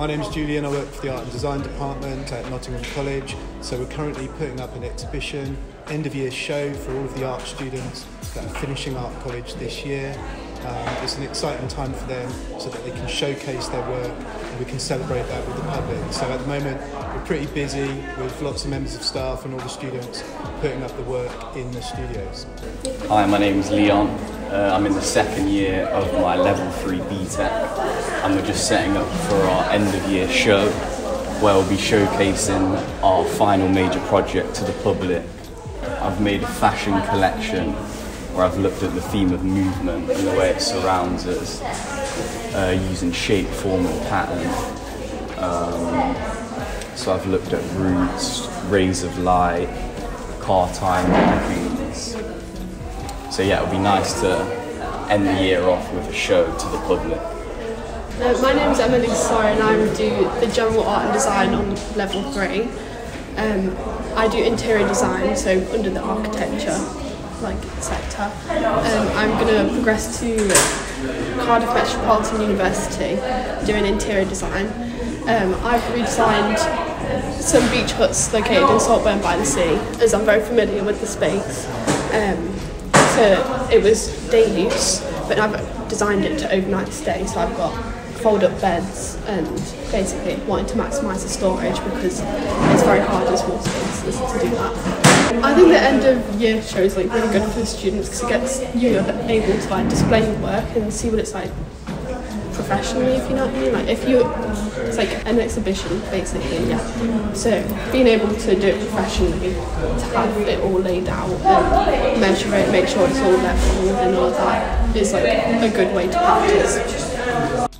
my name is Julian. I work for the Art and Design Department at Nottingham College. So we're currently putting up an exhibition, end of year show for all of the art students that are finishing art college this year. Um, it's an exciting time for them so that they can showcase their work and we can celebrate that with the public. So at the moment we're pretty busy with lots of members of staff and all the students putting up the work in the studios. Hi, my name is Leon. Uh, I'm in the second year of my level 3 BTEC and we're just setting up for our end of year show where we'll be showcasing our final major project to the public. I've made a fashion collection where I've looked at the theme of movement and the way it surrounds us uh, using shape, form and pattern. Um, so I've looked at roots, rays of light, car time. So yeah, it would be nice to end the year off with a show to the public. Uh, my name is Emily Sorry and I do the general art and design on level 3. Um, I do interior design, so under the architecture like sector. Um, I'm going to progress to Cardiff Metropolitan University doing interior design. Um, I've redesigned some beach huts located in Saltburn by the Sea, as I'm very familiar with the space. Um, so it was day use, but I've designed it to overnight stay, so I've got fold up beds and basically wanting to maximise the storage because it's very hard in small spaces to do that. I think the end of year show is like really good for the students because it gets you able to like display your work and see what it's like professionally, if you know what I mean. Like if you, it's like an exhibition basically, yeah. So being able to do it professionally, to have it all laid out and measure it, make sure it's all level and all that is like a good way to practice.